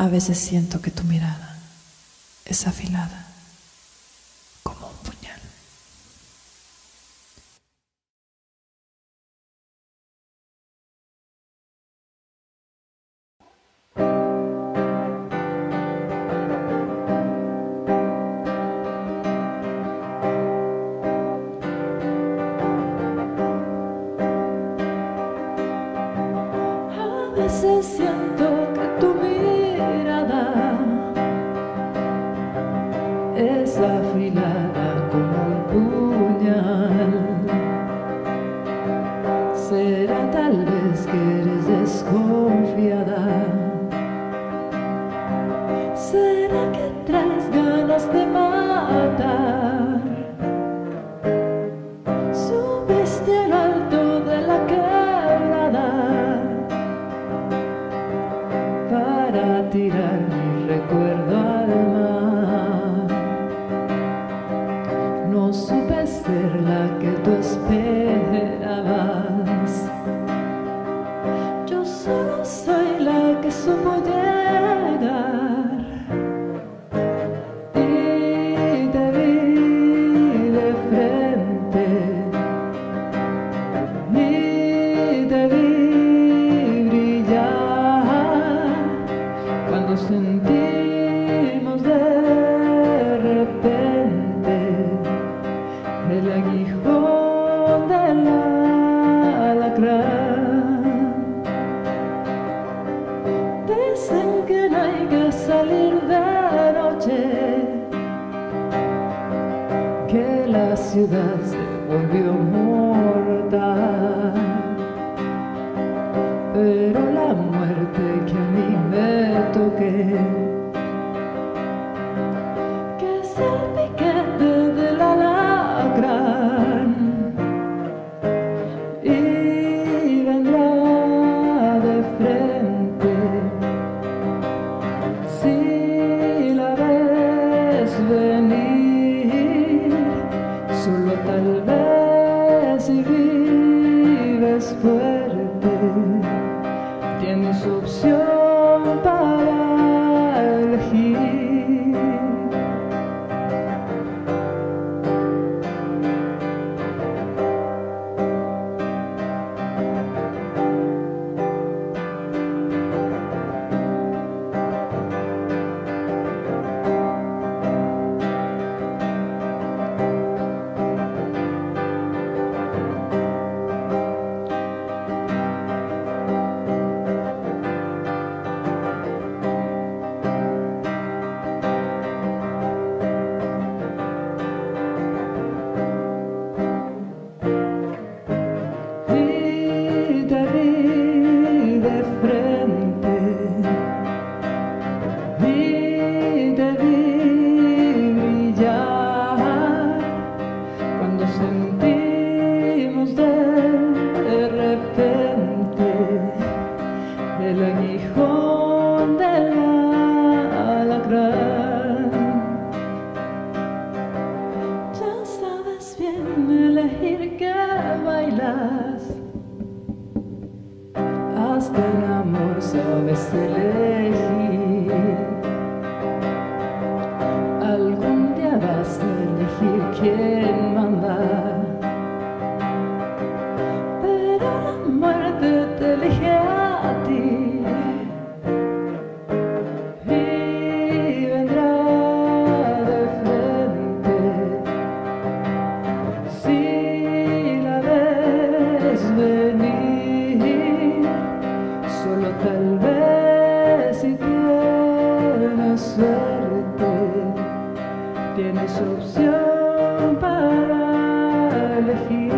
A veces siento que tu mirada es afilada como un puñal. A veces siento que tu es aguijón del alacrán. Dicen que no hay que salir de noche, que la ciudad se volvió mortal. Tal vez si vives fuerte, y te vi brillar cuando sentimos de repente el aguijón del alacrán. Ya sabes bien elegir qué bailas. Hasta en amor sabes elegir. tienes opción para elegir.